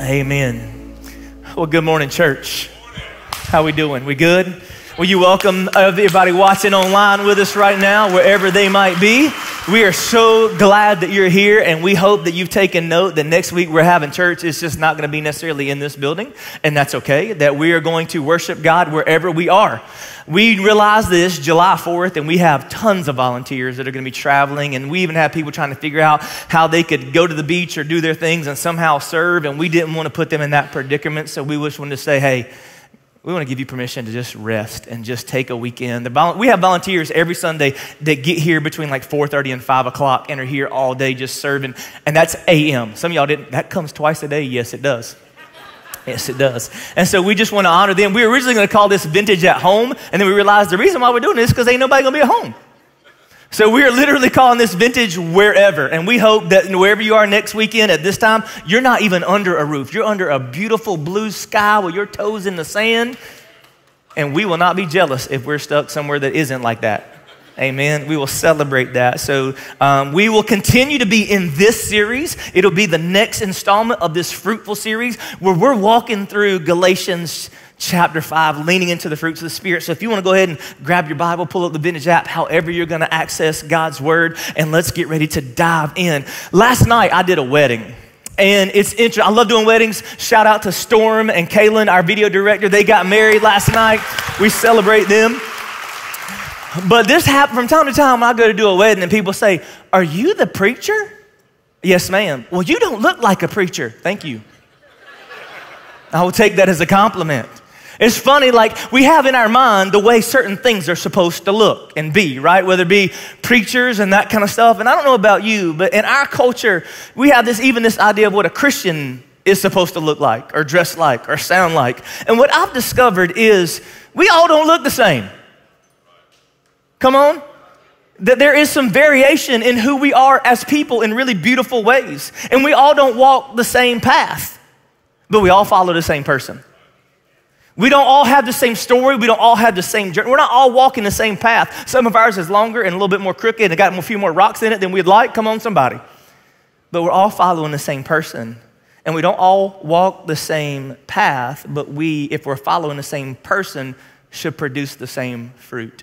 Amen. Well, good morning, church. How we doing? We good? Will you welcome everybody watching online with us right now, wherever they might be? We are so glad that you're here, and we hope that you've taken note that next week we're having church. It's just not going to be necessarily in this building, and that's okay. That we are going to worship God wherever we are. We realized this July 4th, and we have tons of volunteers that are going to be traveling, and we even have people trying to figure out how they could go to the beach or do their things and somehow serve, and we didn't want to put them in that predicament, so we just wanted to say, hey, we want to give you permission to just rest and just take a weekend. we have volunteers every Sunday that get here between like 4.30 and 5 o'clock and are here all day just serving, and that's a.m. Some of y'all didn't, that comes twice a day? Yes, it does. Yes, it does. And so we just want to honor them. We were originally going to call this Vintage at Home, and then we realized the reason why we're doing this is because ain't nobody going to be at home. So we are literally calling this vintage wherever. And we hope that wherever you are next weekend at this time, you're not even under a roof. You're under a beautiful blue sky with your toes in the sand. And we will not be jealous if we're stuck somewhere that isn't like that. Amen. We will celebrate that. So um, we will continue to be in this series. It'll be the next installment of this fruitful series where we're walking through Galatians chapter 5, leaning into the fruits of the Spirit. So if you want to go ahead and grab your Bible, pull up the Vintage app, however you're going to access God's Word, and let's get ready to dive in. Last night, I did a wedding. And it's interesting. I love doing weddings. Shout out to Storm and Kaylin, our video director. They got married last night. We celebrate them. But this happens from time to time I go to do a wedding and people say, Are you the preacher? Yes, ma'am. Well, you don't look like a preacher. Thank you. I will take that as a compliment. It's funny, like we have in our mind the way certain things are supposed to look and be, right? Whether it be preachers and that kind of stuff. And I don't know about you, but in our culture, we have this even this idea of what a Christian is supposed to look like or dress like or sound like. And what I've discovered is we all don't look the same. Come on. That there is some variation in who we are as people in really beautiful ways. And we all don't walk the same path, but we all follow the same person. We don't all have the same story. We don't all have the same journey. We're not all walking the same path. Some of ours is longer and a little bit more crooked and got a few more rocks in it than we'd like. Come on, somebody. But we're all following the same person. And we don't all walk the same path, but we, if we're following the same person, should produce the same fruit.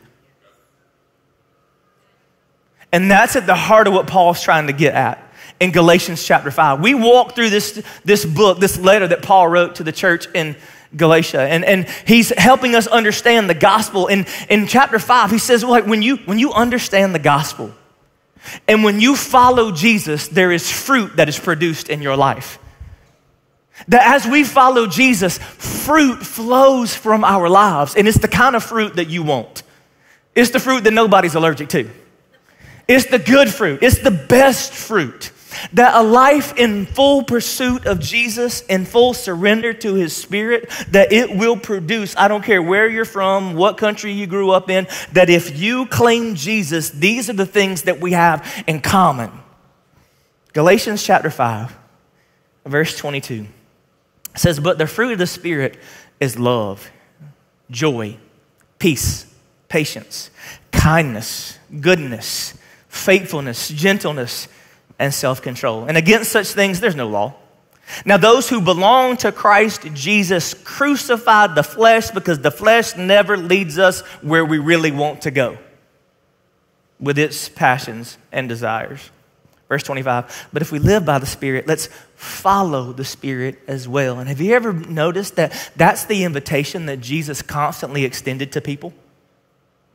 And that's at the heart of what Paul's trying to get at in Galatians chapter 5. We walk through this, this book, this letter that Paul wrote to the church in Galatia. And, and he's helping us understand the gospel. In, in chapter 5, he says, like, when you, when you understand the gospel and when you follow Jesus, there is fruit that is produced in your life. That as we follow Jesus, fruit flows from our lives. And it's the kind of fruit that you want. It's the fruit that nobody's allergic to. It's the good fruit. It's the best fruit. That a life in full pursuit of Jesus, in full surrender to his spirit, that it will produce, I don't care where you're from, what country you grew up in, that if you claim Jesus, these are the things that we have in common. Galatians chapter 5, verse 22 says, But the fruit of the Spirit is love, joy, peace, patience, kindness, goodness, faithfulness, gentleness and self control. And against such things, there's no law. Now, those who belong to Christ Jesus crucified the flesh because the flesh never leads us where we really want to go with its passions and desires. Verse 25, but if we live by the Spirit, let's follow the Spirit as well. And have you ever noticed that that's the invitation that Jesus constantly extended to people?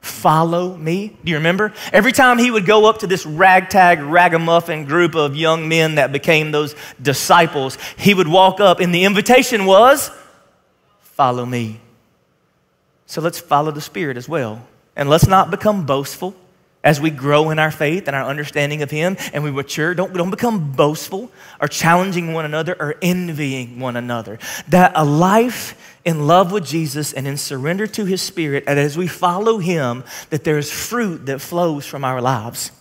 Follow me. Do you remember? Every time he would go up to this ragtag, ragamuffin group of young men that became those disciples, he would walk up, and the invitation was, Follow me. So let's follow the Spirit as well. And let's not become boastful as we grow in our faith and our understanding of Him and we mature. Don't, don't become boastful or challenging one another or envying one another. That a life in love with Jesus and in surrender to his spirit, and as we follow him, that there is fruit that flows from our lives.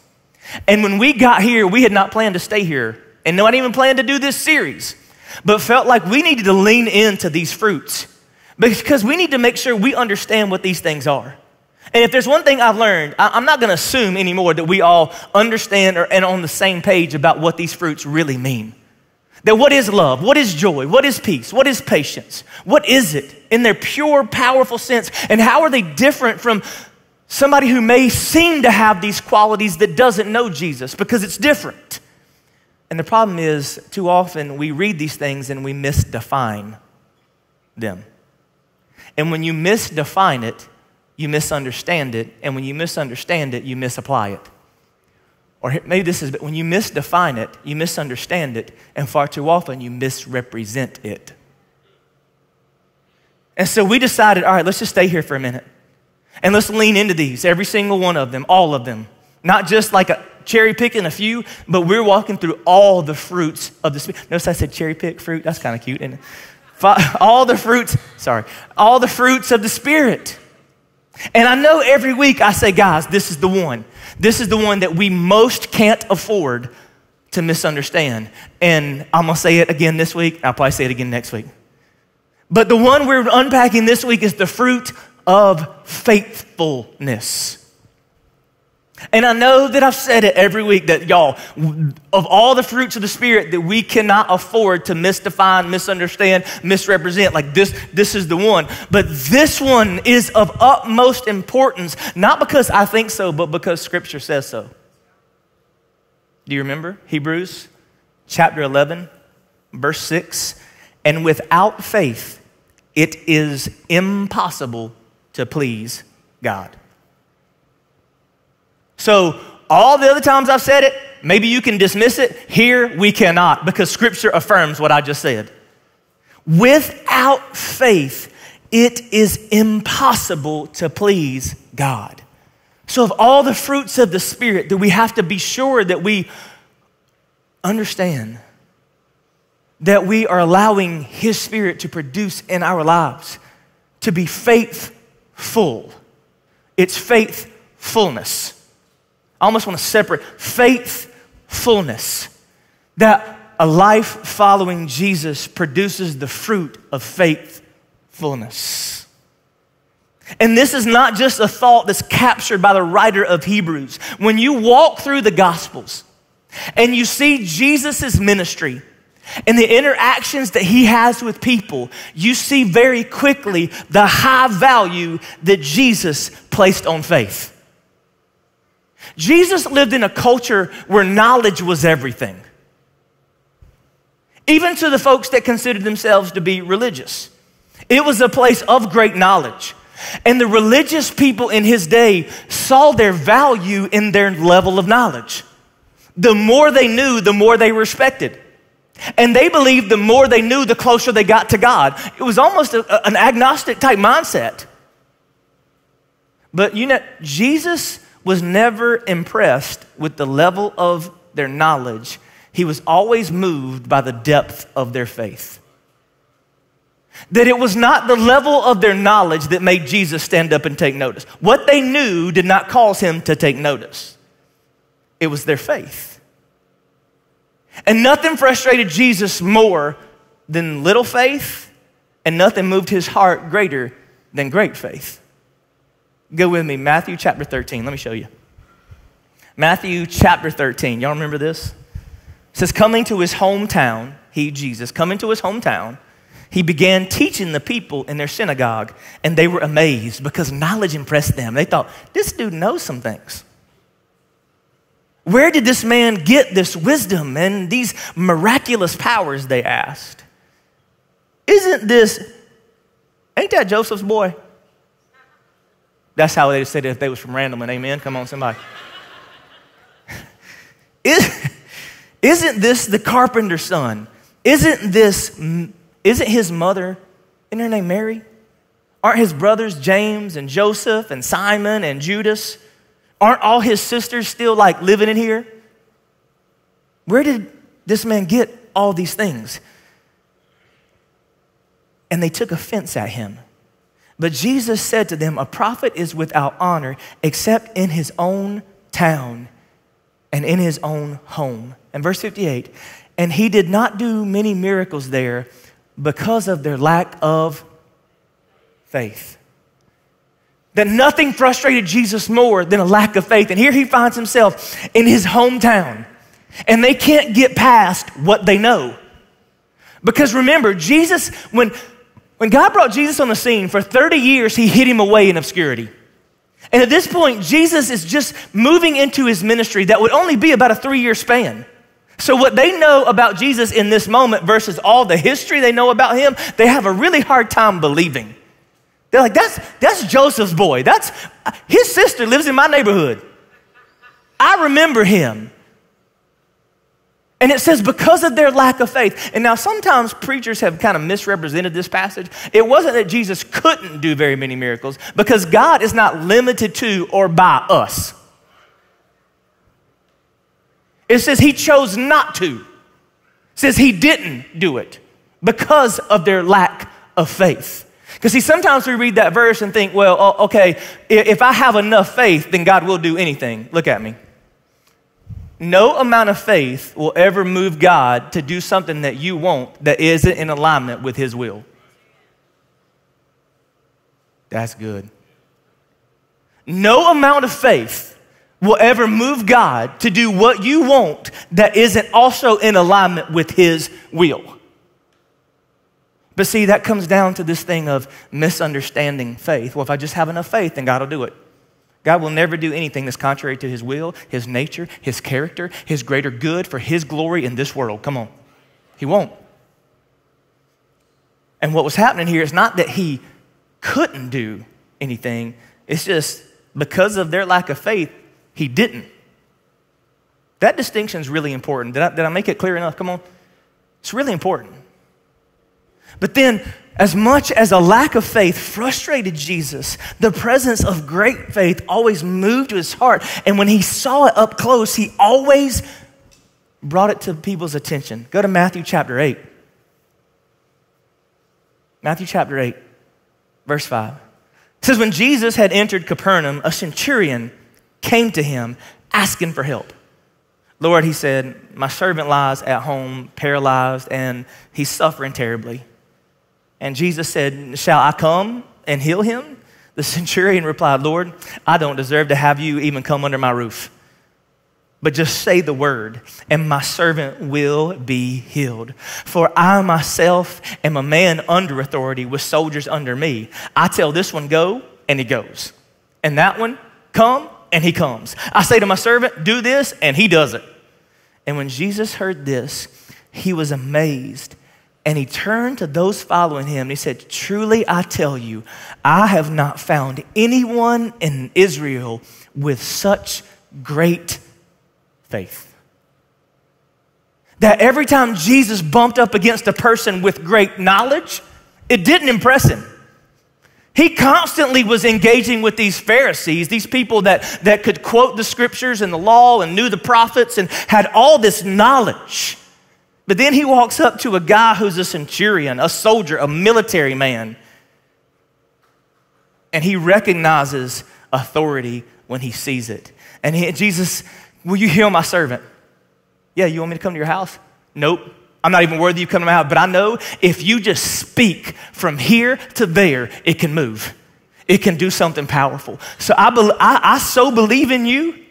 And when we got here, we had not planned to stay here and not even planned to do this series, but felt like we needed to lean into these fruits because we need to make sure we understand what these things are. And if there's one thing I've learned, I'm not going to assume anymore that we all understand or, and on the same page about what these fruits really mean. That what is love? What is joy? What is peace? What is patience? What is it in their pure, powerful sense? And how are they different from somebody who may seem to have these qualities that doesn't know Jesus? Because it's different. And the problem is, too often we read these things and we misdefine them. And when you misdefine it, you misunderstand it. And when you misunderstand it, you misapply it. Or maybe this is, but when you misdefine it, you misunderstand it, and far too often you misrepresent it. And so we decided, all right, let's just stay here for a minute. And let's lean into these, every single one of them, all of them. Not just like a cherry picking a few, but we're walking through all the fruits of the spirit. Notice I said cherry pick fruit. That's kind of cute, it? All the fruits, sorry, all the fruits of the spirit. And I know every week I say, guys, this is the one. This is the one that we most can't afford to misunderstand. And I'm going to say it again this week. I'll probably say it again next week. But the one we're unpacking this week is the fruit of faithfulness. And I know that I've said it every week that y'all, of all the fruits of the Spirit that we cannot afford to misdefine, misunderstand, misrepresent, like this, this is the one. But this one is of utmost importance, not because I think so, but because Scripture says so. Do you remember Hebrews chapter 11, verse 6? And without faith, it is impossible to please God. So, all the other times I've said it, maybe you can dismiss it. Here, we cannot because Scripture affirms what I just said. Without faith, it is impossible to please God. So, of all the fruits of the Spirit, do we have to be sure that we understand that we are allowing His Spirit to produce in our lives to be faithful. It's faithfulness. I almost want to separate faithfulness. That a life following Jesus produces the fruit of faithfulness. And this is not just a thought that's captured by the writer of Hebrews. When you walk through the Gospels and you see Jesus' ministry and the interactions that he has with people, you see very quickly the high value that Jesus placed on faith. Jesus lived in a culture where knowledge was everything, even to the folks that considered themselves to be religious. It was a place of great knowledge. And the religious people in his day saw their value in their level of knowledge. The more they knew, the more they respected. And they believed the more they knew, the closer they got to God. It was almost a, an agnostic type mindset. But you know, Jesus was never impressed with the level of their knowledge. He was always moved by the depth of their faith. That it was not the level of their knowledge that made Jesus stand up and take notice. What they knew did not cause him to take notice, it was their faith. And nothing frustrated Jesus more than little faith, and nothing moved his heart greater than great faith. Go with me, Matthew chapter 13. Let me show you. Matthew chapter 13. Y'all remember this? It says, coming to his hometown, he, Jesus, coming to his hometown, he began teaching the people in their synagogue, and they were amazed because knowledge impressed them. They thought, this dude knows some things. Where did this man get this wisdom and these miraculous powers? They asked. Isn't this, ain't that Joseph's boy? That's how they said it if they was from Randleman. Amen. Come on, somebody. Is, isn't this the carpenter's son? Isn't this, isn't his mother, isn't her name Mary? Aren't his brothers James and Joseph and Simon and Judas? Aren't all his sisters still like living in here? Where did this man get all these things? And they took offense at him. But Jesus said to them, A prophet is without honor except in his own town and in his own home. And verse 58 And he did not do many miracles there because of their lack of faith. That nothing frustrated Jesus more than a lack of faith. And here he finds himself in his hometown, and they can't get past what they know. Because remember, Jesus, when, when God brought Jesus on the scene, for 30 years, he hid him away in obscurity. And at this point, Jesus is just moving into his ministry that would only be about a three year span. So, what they know about Jesus in this moment versus all the history they know about him, they have a really hard time believing. They're like, that's, that's Joseph's boy. That's, his sister lives in my neighborhood. I remember him. And it says, because of their lack of faith. And now, sometimes preachers have kind of misrepresented this passage. It wasn't that Jesus couldn't do very many miracles, because God is not limited to or by us. It says he chose not to. It says he didn't do it because of their lack of faith. Because see, sometimes we read that verse and think, well, okay, if I have enough faith, then God will do anything. Look at me. No amount of faith will ever move God to do something that you want that isn't in alignment with His will. That's good. No amount of faith will ever move God to do what you want that isn't also in alignment with His will. But see, that comes down to this thing of misunderstanding faith. Well, if I just have enough faith, then God will do it. God will never do anything that's contrary to His will, His nature, His character, His greater good for His glory in this world. Come on. He won't. And what was happening here is not that He couldn't do anything, it's just because of their lack of faith, He didn't. That distinction is really important. Did I, did I make it clear enough? Come on. It's really important. But then, as much as a lack of faith frustrated Jesus, the presence of great faith always moved to his heart. And when he saw it up close, he always brought it to people's attention. Go to Matthew chapter 8. Matthew chapter 8, verse 5. It says, When Jesus had entered Capernaum, a centurion came to him asking for help. Lord, he said, My servant lies at home, paralyzed, and he's suffering terribly. And Jesus said, Shall I come and heal him? The centurion replied, Lord, I don't deserve to have you even come under my roof. But just say the word, and my servant will be healed. For I myself am a man under authority with soldiers under me. I tell this one, go, and he goes. And that one, come, and he comes. I say to my servant, do this, and he does it. And when Jesus heard this, he was amazed and he turned to those following him and he said, Truly I tell you, I have not found anyone in Israel with such great faith. That every time Jesus bumped up against a person with great knowledge, it didn't impress him. He constantly was engaging with these Pharisees, these people that, that could quote the scriptures and the law and knew the prophets and had all this knowledge. But then he walks up to a guy who's a centurion, a soldier, a military man. And he recognizes authority when he sees it. And he, Jesus, will you heal my servant? Yeah, you want me to come to your house? Nope. I'm not even worthy you come to my house, but I know if you just speak from here to there, it can move. It can do something powerful. So I, be, I, I so believe in you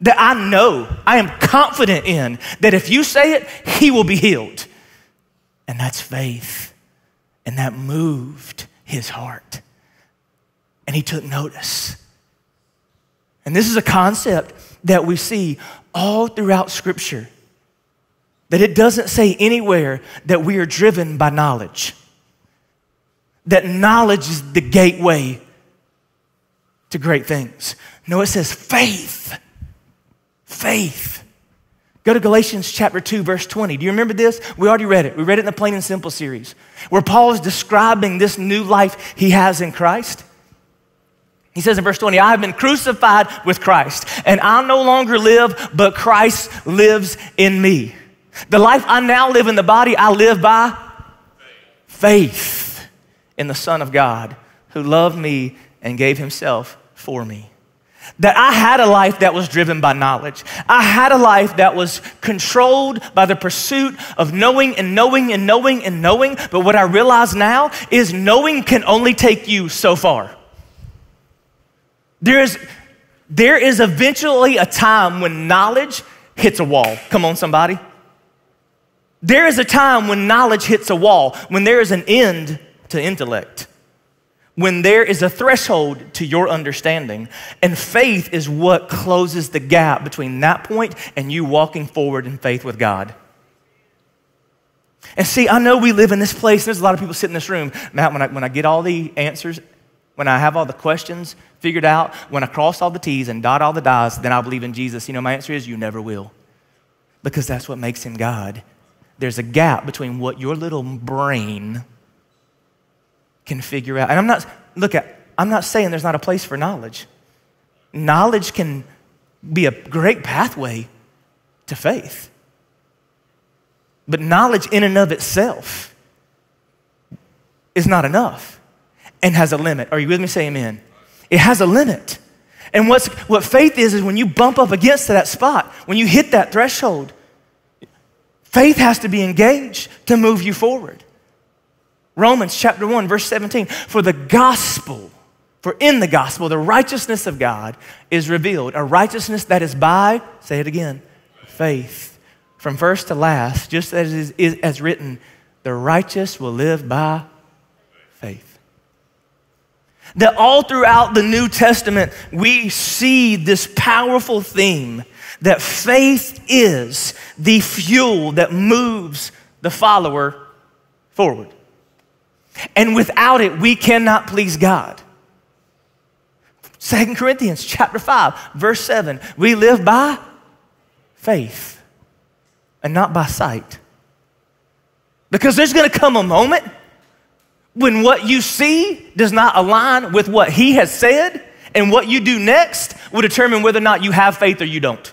that I know, I am confident in, that if you say it, he will be healed. And that's faith. And that moved his heart. And he took notice. And this is a concept that we see all throughout Scripture. That it doesn't say anywhere that we are driven by knowledge. That knowledge is the gateway to great things. No, it says faith faith. Go to Galatians chapter 2, verse 20. Do you remember this? We already read it. We read it in the Plain and Simple series, where Paul is describing this new life he has in Christ. He says in verse 20, I have been crucified with Christ, and I no longer live, but Christ lives in me. The life I now live in the body, I live by faith in the Son of God who loved me and gave himself for me. That I had a life that was driven by knowledge. I had a life that was controlled by the pursuit of knowing and knowing and knowing and knowing. But what I realize now is knowing can only take you so far. There is, there is eventually a time when knowledge hits a wall. Come on, somebody. There is a time when knowledge hits a wall, when there is an end to intellect, when there is a threshold to your understanding. And faith is what closes the gap between that point and you walking forward in faith with God. And see, I know we live in this place. There's a lot of people sitting in this room. Matt, when I, when I get all the answers, when I have all the questions figured out, when I cross all the T's and dot all the I's, then I believe in Jesus. You know, my answer is you never will. Because that's what makes him God. There's a gap between what your little brain can figure out. And I'm not, look at, I'm not saying there's not a place for knowledge. Knowledge can be a great pathway to faith. But knowledge in and of itself is not enough and has a limit. Are you with me? Say amen. It has a limit. And what's, what faith is, is when you bump up against that spot, when you hit that threshold, faith has to be engaged to move you forward. Romans chapter 1, verse 17. For the gospel, for in the gospel, the righteousness of God is revealed, a righteousness that is by, say it again, faith. From first to last, just as is, as written, the righteous will live by faith. That all throughout the New Testament, we see this powerful theme that faith is the fuel that moves the follower forward. And without it, we cannot please God. Second Corinthians chapter 5, verse 7. We live by faith and not by sight. Because there's gonna come a moment when what you see does not align with what he has said, and what you do next will determine whether or not you have faith or you don't.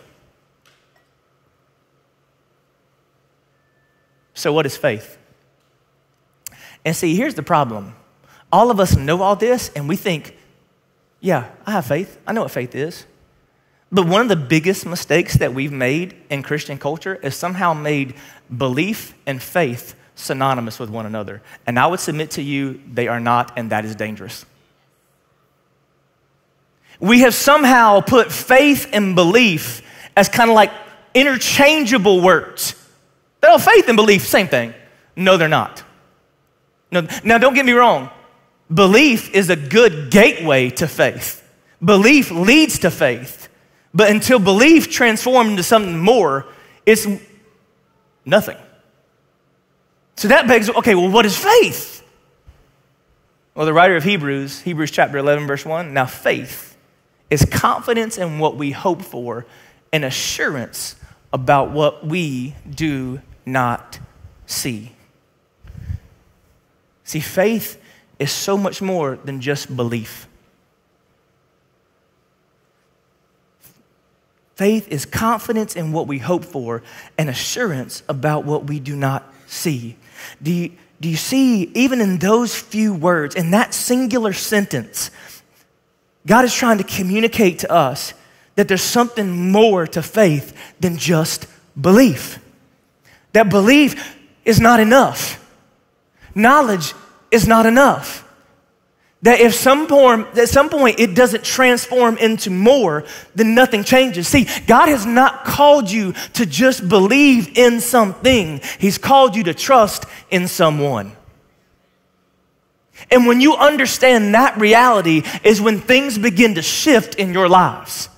So, what is faith? And see, here's the problem. All of us know all this, and we think, yeah, I have faith. I know what faith is. But one of the biggest mistakes that we've made in Christian culture is somehow made belief and faith synonymous with one another. And I would submit to you, they are not, and that is dangerous. We have somehow put faith and belief as kind of like interchangeable words. They're all faith and belief, same thing. No, they're not. No, now, don't get me wrong. Belief is a good gateway to faith. Belief leads to faith. But until belief transforms into something more, it's nothing. So that begs, okay, well, what is faith? Well, the writer of Hebrews, Hebrews chapter 11, verse 1, now faith is confidence in what we hope for and assurance about what we do not see. See, faith is so much more than just belief. Faith is confidence in what we hope for and assurance about what we do not see. Do you, do you see, even in those few words, in that singular sentence, God is trying to communicate to us that there's something more to faith than just belief. That belief is not enough. Knowledge is not enough. That if some form, at some point it doesn't transform into more, then nothing changes. See, God has not called you to just believe in something. He's called you to trust in someone. And when you understand that reality is when things begin to shift in your lives.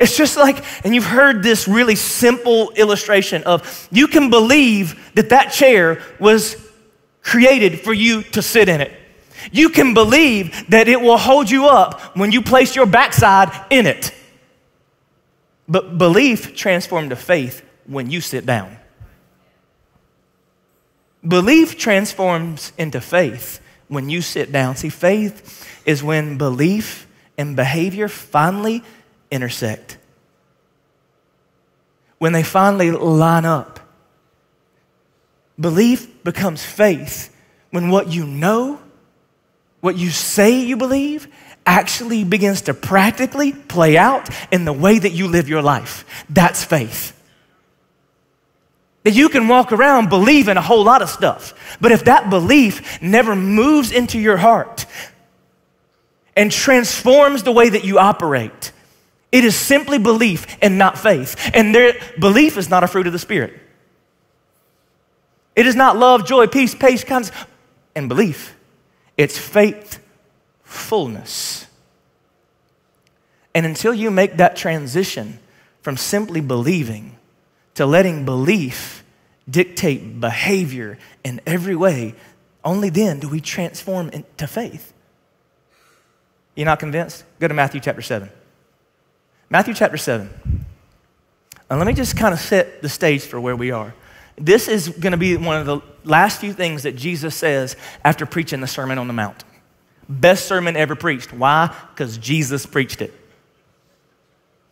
It's just like, and you've heard this really simple illustration of you can believe that that chair was created for you to sit in it. You can believe that it will hold you up when you place your backside in it. But belief transformed to faith when you sit down. Belief transforms into faith when you sit down. See, faith is when belief and behavior finally intersect. When they finally line up. Belief becomes faith when what you know, what you say you believe, actually begins to practically play out in the way that you live your life. That's faith. That you can walk around believing a whole lot of stuff, but if that belief never moves into your heart and transforms the way that you operate, it is simply belief and not faith. And their belief is not a fruit of the Spirit. It is not love, joy, peace, patience, kindness, and belief. It's faithfulness. And until you make that transition from simply believing to letting belief dictate behavior in every way, only then do we transform into faith. You're not convinced? Go to Matthew chapter 7. Matthew chapter 7. And let me just kind of set the stage for where we are. This is going to be one of the last few things that Jesus says after preaching the Sermon on the Mount. Best sermon ever preached. Why? Because Jesus preached it.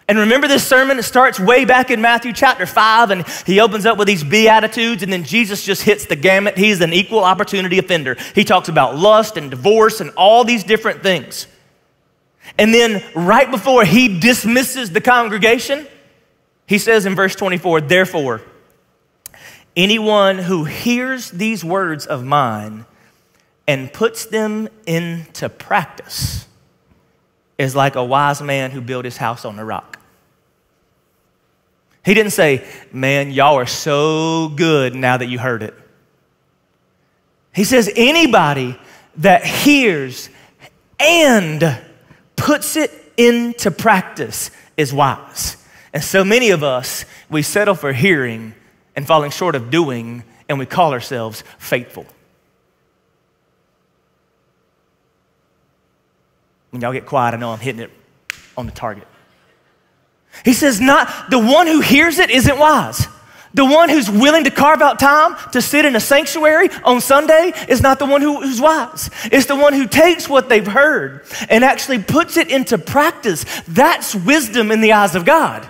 And remember this sermon, it starts way back in Matthew chapter 5, and he opens up with these Beatitudes, and then Jesus just hits the gamut. He's an equal opportunity offender. He talks about lust and divorce and all these different things. And then right before he dismisses the congregation, he says in verse 24, Therefore, anyone who hears these words of mine and puts them into practice is like a wise man who built his house on the rock. He didn't say, Man, y'all are so good now that you heard it. He says, Anybody that hears and puts it into practice is wise. And so many of us, we settle for hearing and falling short of doing, and we call ourselves faithful. When y'all get quiet, I know I'm hitting it on the target. He says, not the one who hears it isn't wise. The one who's willing to carve out time to sit in a sanctuary on Sunday is not the one who, who's wise. It's the one who takes what they've heard and actually puts it into practice. That's wisdom in the eyes of God.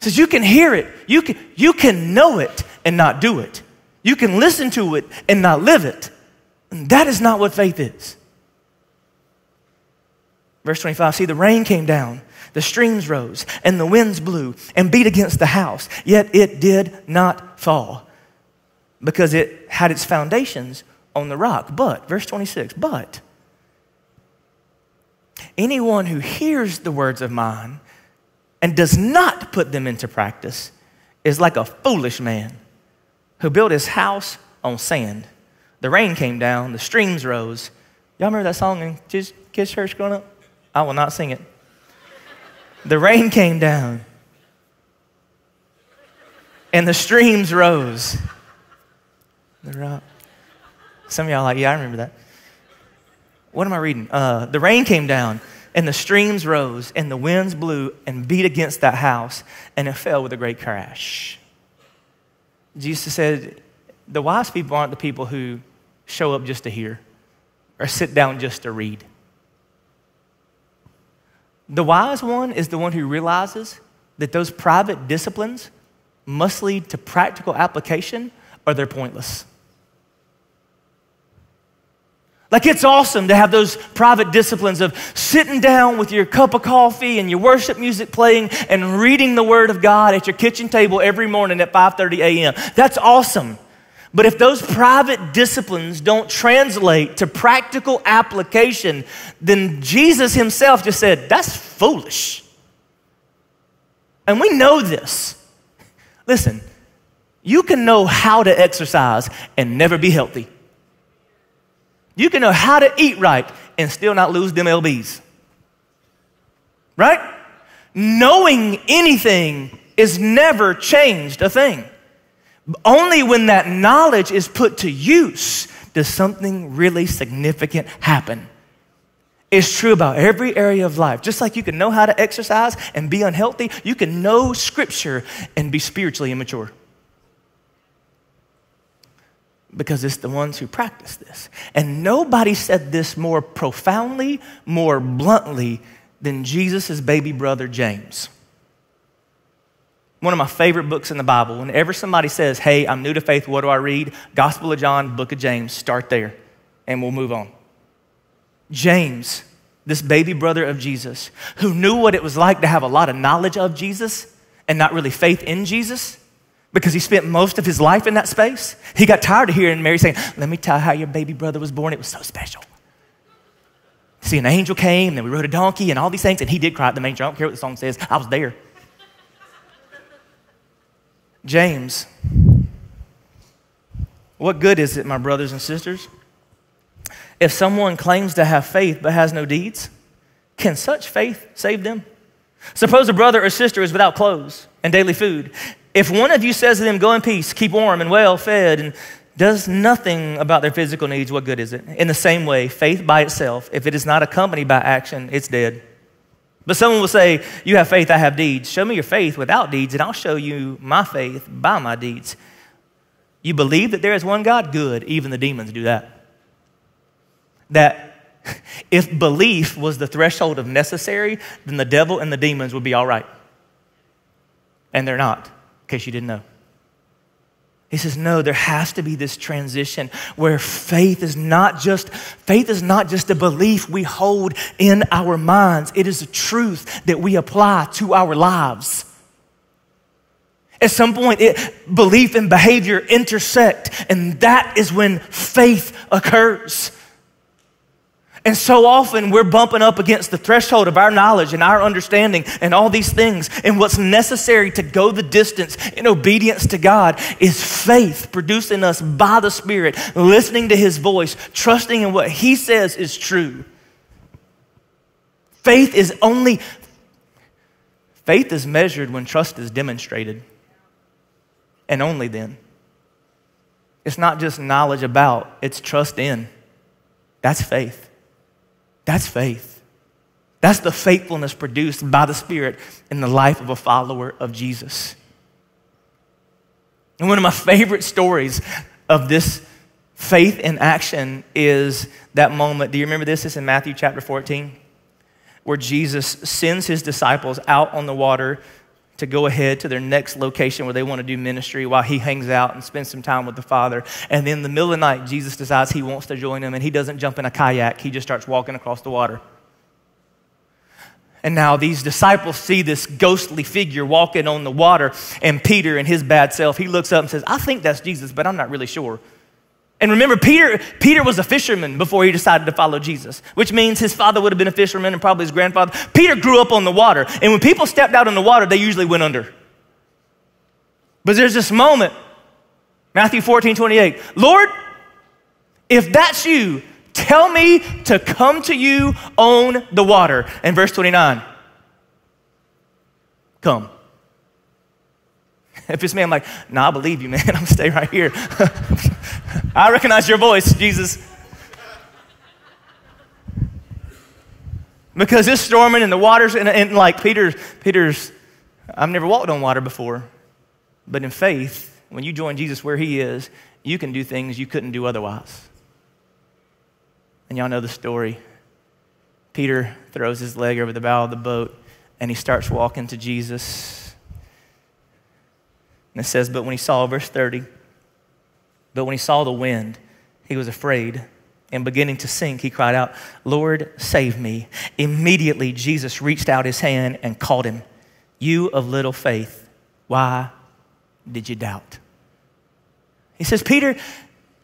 says you can hear it, you can, you can know it and not do it. You can listen to it and not live it. And that is not what faith is. Verse 25 see, the rain came down the streams rose, and the winds blew and beat against the house, yet it did not fall because it had its foundations on the rock. But, verse 26, but anyone who hears the words of mine and does not put them into practice is like a foolish man who built his house on sand. The rain came down, the streams rose. Y'all remember that song in Kids Church growing up? I will not sing it. The rain came down, and the streams rose. The rock. Some of y'all like, yeah, I remember that. What am I reading? Uh, the rain came down, and the streams rose, and the winds blew and beat against that house, and it fell with a great crash. Jesus said, The wise people aren't the people who show up just to hear or sit down just to read. The wise one is the one who realizes that those private disciplines must lead to practical application or they're pointless. Like it's awesome to have those private disciplines of sitting down with your cup of coffee and your worship music playing and reading the word of God at your kitchen table every morning at 5:30 a.m. That's awesome. But if those private disciplines don't translate to practical application, then Jesus himself just said, that's foolish. And we know this. Listen, you can know how to exercise and never be healthy. You can know how to eat right and still not lose them LBs. Right? Knowing anything is never changed a thing. Only when that knowledge is put to use does something really significant happen. It's true about every area of life. Just like you can know how to exercise and be unhealthy, you can know scripture and be spiritually immature. Because it's the ones who practice this. And nobody said this more profoundly, more bluntly than Jesus' baby brother James one of my favorite books in the Bible. Whenever somebody says, Hey, I'm new to faith, what do I read? Gospel of John, Book of James, start there, and we'll move on. James, this baby brother of Jesus, who knew what it was like to have a lot of knowledge of Jesus and not really faith in Jesus, because he spent most of his life in that space. He got tired of hearing Mary saying, Let me tell you how your baby brother was born. It was so special. See, an angel came, and then we rode a donkey and all these things, and he did cry at the manger. I don't care what the song says, I was there. James. What good is it, my brothers and sisters, if someone claims to have faith but has no deeds? Can such faith save them? Suppose a brother or sister is without clothes and daily food. If one of you says to them, Go in peace, keep warm and well fed, and does nothing about their physical needs, what good is it? In the same way, faith by itself, if it is not accompanied by action, it's dead. But someone will say, You have faith, I have deeds. Show me your faith without deeds, and I'll show you my faith by my deeds. You believe that there is one God? Good. Even the demons do that. That if belief was the threshold of necessary, then the devil and the demons would be all right. And they're not, in case you didn't know. He says, no, there has to be this transition where faith is not just, faith is not just a belief we hold in our minds. It is a truth that we apply to our lives. At some point, it, belief and behavior intersect, and that is when faith occurs. And so often we're bumping up against the threshold of our knowledge and our understanding and all these things. And what's necessary to go the distance in obedience to God is faith produced in us by the Spirit, listening to His voice, trusting in what He says is true. Faith is only, faith is measured when trust is demonstrated. And only then. It's not just knowledge about, it's trust in. That's faith. That's faith. That's the faithfulness produced by the Spirit in the life of a follower of Jesus. And one of my favorite stories of this faith in action is that moment. Do you remember this? It's in Matthew chapter 14, where Jesus sends his disciples out on the water to go ahead to their next location where they want to do ministry while he hangs out and spends some time with the Father. And then in the middle of the night, Jesus decides he wants to join them and he doesn't jump in a kayak, he just starts walking across the water. And now these disciples see this ghostly figure walking on the water, and Peter, in his bad self, he looks up and says, I think that's Jesus, but I'm not really sure. And remember, Peter, Peter was a fisherman before he decided to follow Jesus, which means his father would have been a fisherman and probably his grandfather. Peter grew up on the water, and when people stepped out in the water, they usually went under. But there's this moment, Matthew 14, 28. Lord, if that's you, tell me to come to you on the water. And verse 29, come. If it's me, I'm like, nah, I believe you, man. I'm gonna stay right here. I recognize your voice, Jesus. Because it's storming and the water's, and, and like Peter's, Peter's, I've never walked on water before, but in faith, when you join Jesus where he is, you can do things you couldn't do otherwise. And y'all know the story. Peter throws his leg over the bow of the boat and he starts walking to Jesus. And it says, But when he saw, verse 30, but when he saw the wind, he was afraid. And beginning to sink, he cried out, Lord, save me. Immediately, Jesus reached out his hand and called him, You of little faith, why did you doubt? He says, Peter,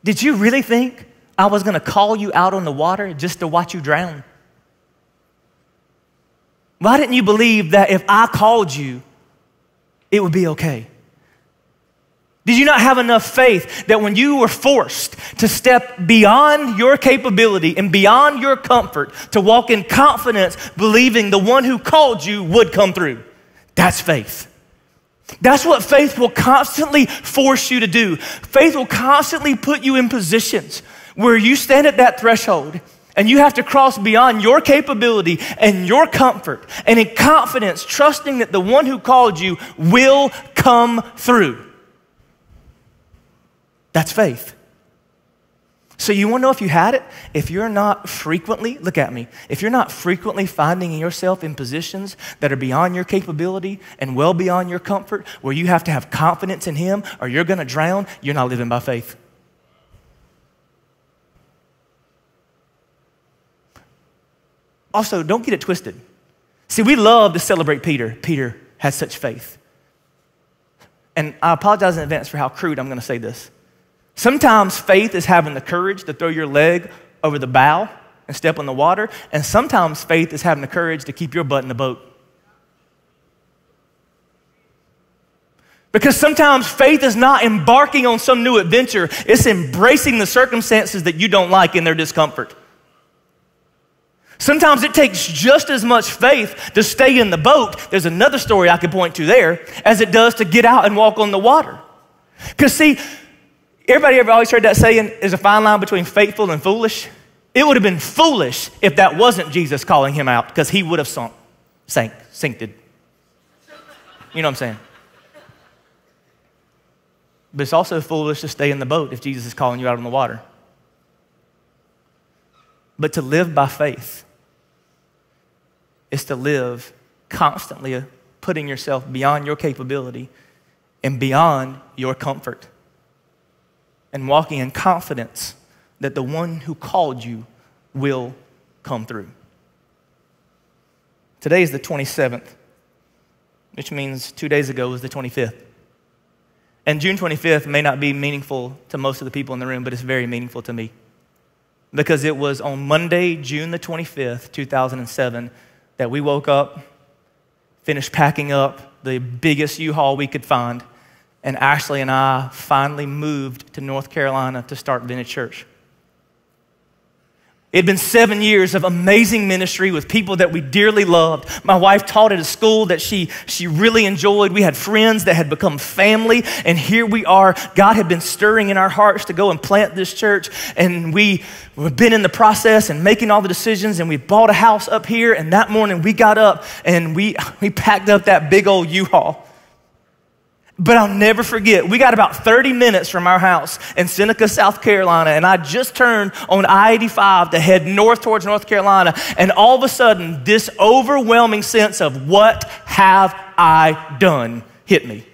did you really think I was going to call you out on the water just to watch you drown? Why didn't you believe that if I called you, it would be okay? Did you not have enough faith that when you were forced to step beyond your capability and beyond your comfort to walk in confidence, believing the one who called you would come through? That's faith. That's what faith will constantly force you to do. Faith will constantly put you in positions where you stand at that threshold and you have to cross beyond your capability and your comfort and in confidence, trusting that the one who called you will come through. That's faith. So, you want to know if you had it? If you're not frequently, look at me, if you're not frequently finding yourself in positions that are beyond your capability and well beyond your comfort, where you have to have confidence in Him or you're going to drown, you're not living by faith. Also, don't get it twisted. See, we love to celebrate Peter. Peter had such faith. And I apologize in advance for how crude I'm going to say this. Sometimes faith is having the courage to throw your leg over the bow and step on the water, and sometimes faith is having the courage to keep your butt in the boat. Because sometimes faith is not embarking on some new adventure, it's embracing the circumstances that you don't like in their discomfort. Sometimes it takes just as much faith to stay in the boat. There's another story I could point to there, as it does to get out and walk on the water. Because, see, everybody ever always heard that saying, there's a fine line between faithful and foolish? It would have been foolish if that wasn't Jesus calling him out, because he would have sunk, sank, sinked. You know what I'm saying? But it's also foolish to stay in the boat if Jesus is calling you out on the water. But to live by faith is to live constantly putting yourself beyond your capability and beyond your comfort and walking in confidence that the one who called you will come through. Today is the 27th, which means two days ago was the 25th. And June 25th may not be meaningful to most of the people in the room, but it's very meaningful to me. Because it was on Monday, June the 25th, 2007, that we woke up, finished packing up the biggest U Haul we could find, and Ashley and I finally moved to North Carolina to start Vintage Church. It had been seven years of amazing ministry with people that we dearly loved. My wife taught at a school that she, she really enjoyed. We had friends that had become family, and here we are. God had been stirring in our hearts to go and plant this church, and we, we've been in the process and making all the decisions, and we bought a house up here. And that morning we got up and we, we packed up that big old U Haul. But I'll never forget, we got about 30 minutes from our house in Seneca, South Carolina, and I just turned on I 85 to head north towards North Carolina, and all of a sudden, this overwhelming sense of what have I done hit me.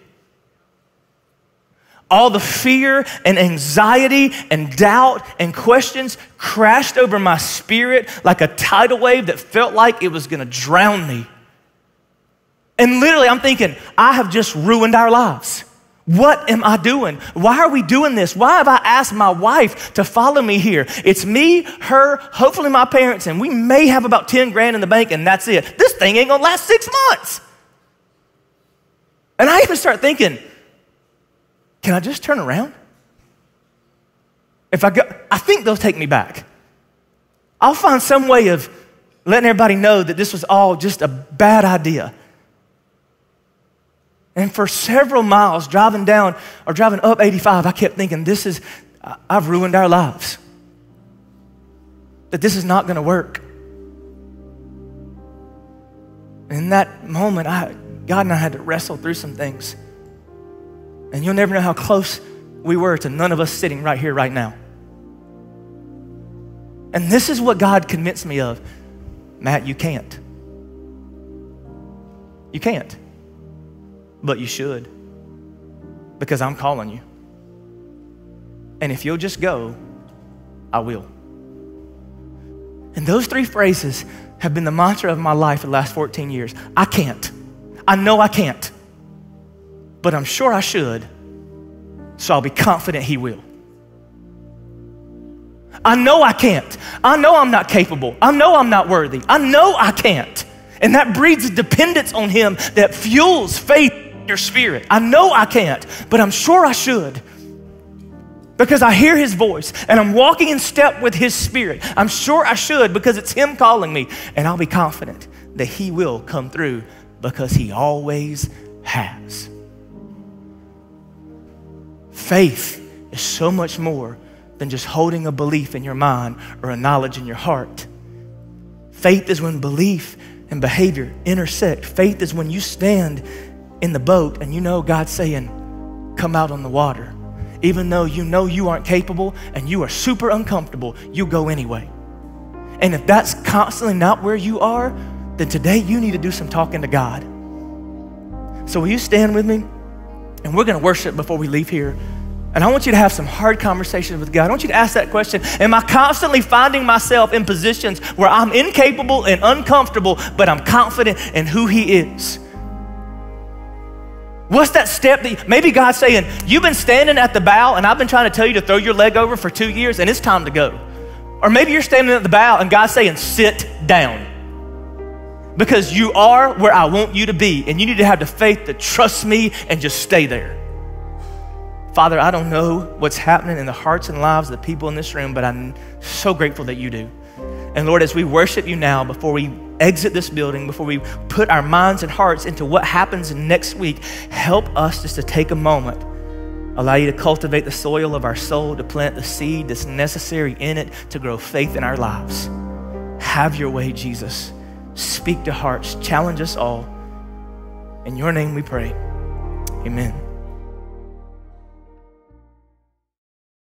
All the fear and anxiety and doubt and questions crashed over my spirit like a tidal wave that felt like it was gonna drown me. And literally, I'm thinking, I have just ruined our lives. What am I doing? Why are we doing this? Why have I asked my wife to follow me here? It's me, her, hopefully my parents, and we may have about 10 grand in the bank, and that's it. This thing ain't gonna last six months. And I even start thinking, can I just turn around? If I go, I think they'll take me back. I'll find some way of letting everybody know that this was all just a bad idea. And for several miles driving down or driving up 85, I kept thinking, this is, I've ruined our lives. That this is not going to work. In that moment, I, God and I had to wrestle through some things. And you'll never know how close we were to none of us sitting right here, right now. And this is what God convinced me of Matt, you can't. You can't but you should because I'm calling you. And if you'll just go, I will. And those three phrases have been the mantra of my life for the last 14 years. I can't. I know I can't, but I'm sure I should, so I'll be confident He will. I know I can't. I know I'm not capable. I know I'm not worthy. I know I can't. And that breeds a dependence on Him that fuels faith your spirit. I know I can't, but I'm sure I should. Because I hear his voice and I'm walking in step with his spirit. I'm sure I should because it's him calling me. And I'll be confident that he will come through because he always has. Faith is so much more than just holding a belief in your mind or a knowledge in your heart. Faith is when belief and behavior intersect. Faith is when you stand in the boat and you know God's saying, Come out on the water. Even though you know you aren't capable and you are super uncomfortable, you go anyway. And if that's constantly not where you are, then today you need to do some talking to God. So, will you stand with me? And we're going to worship before we leave here. And I want you to have some hard conversations with God. I want you to ask that question Am I constantly finding myself in positions where I'm incapable and uncomfortable, but I'm confident in who He is? What's that step that maybe God's saying, You've been standing at the bow, and I've been trying to tell you to throw your leg over for two years, and it's time to go. Or maybe you're standing at the bow, and God's saying, Sit down. because you are where I want you to be, and you need to have the faith to trust me and just stay there. Father, I don't know what's happening in the hearts and lives of the people in this room, but I'm so grateful that you do. And Lord, as we worship you now, before we exit this building, before we put our minds and hearts into what happens next week, help us just to take a moment, allow you to cultivate the soil of our soul, to plant the seed that's necessary in it to grow faith in our lives. Have your way, Jesus. Speak to hearts, challenge us all. In your name we pray. Amen.